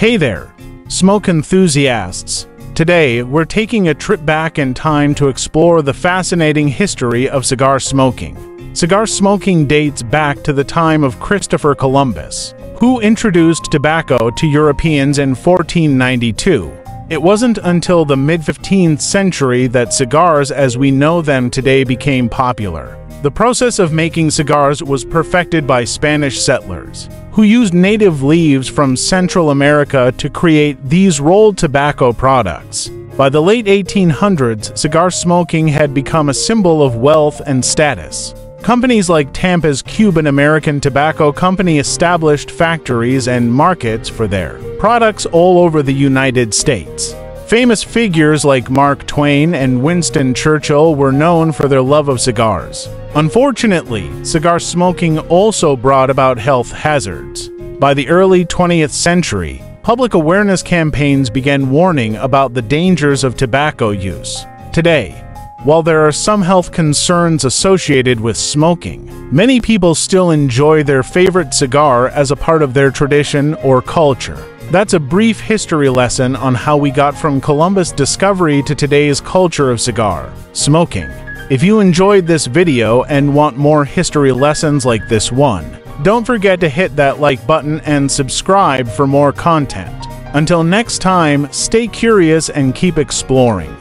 Hey there, smoke enthusiasts. Today, we're taking a trip back in time to explore the fascinating history of cigar smoking. Cigar smoking dates back to the time of Christopher Columbus, who introduced tobacco to Europeans in 1492. It wasn't until the mid-15th century that cigars as we know them today became popular. The process of making cigars was perfected by Spanish settlers, who used native leaves from Central America to create these rolled tobacco products. By the late 1800s, cigar smoking had become a symbol of wealth and status. Companies like Tampa's Cuban American Tobacco Company established factories and markets for their products all over the United States. Famous figures like Mark Twain and Winston Churchill were known for their love of cigars. Unfortunately, cigar smoking also brought about health hazards. By the early 20th century, public awareness campaigns began warning about the dangers of tobacco use. Today, while there are some health concerns associated with smoking, many people still enjoy their favorite cigar as a part of their tradition or culture. That's a brief history lesson on how we got from Columbus' discovery to today's culture of cigar smoking. If you enjoyed this video and want more history lessons like this one, don't forget to hit that like button and subscribe for more content. Until next time, stay curious and keep exploring.